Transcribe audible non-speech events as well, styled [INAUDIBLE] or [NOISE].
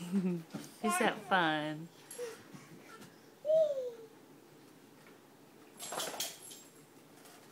[LAUGHS] Is that fun?